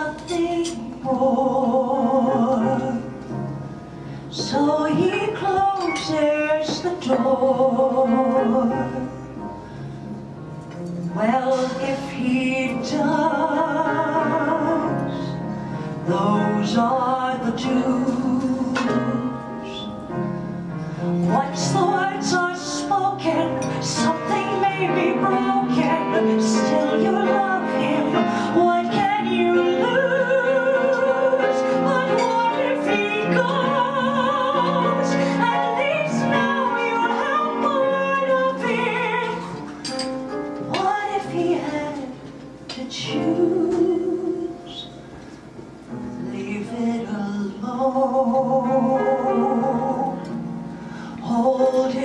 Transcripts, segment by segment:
nothing more. So he closes the door. Well, if he does, those are the Jews. Once the words are spoken, something may be broken.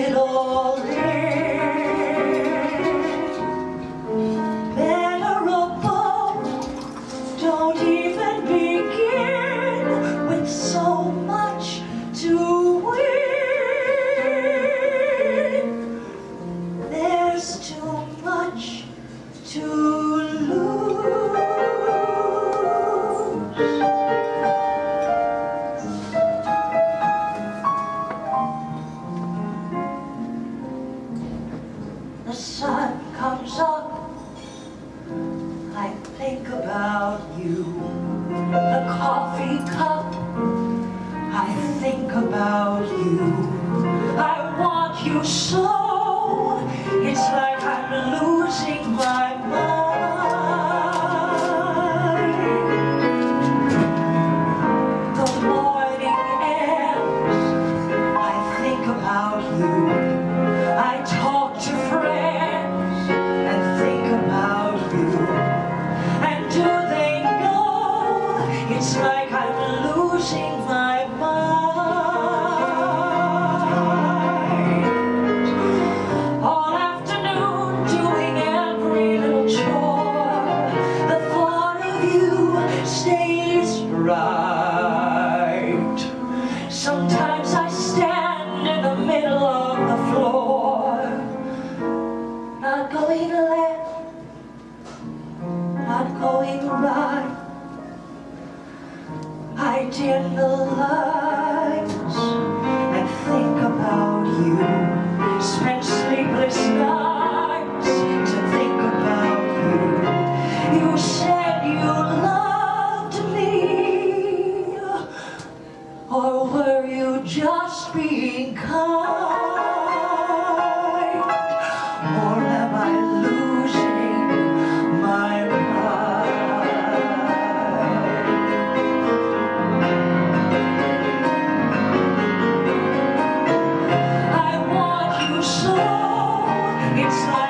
it all. the sun comes up, I think about you. The coffee cup, I think about you. I want you so. stays right. Sometimes I stand in the middle of the floor, not going left, not going right. I dim the light. It's